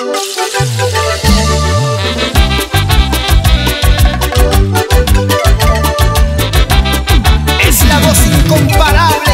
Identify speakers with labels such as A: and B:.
A: Es la voz incomparable.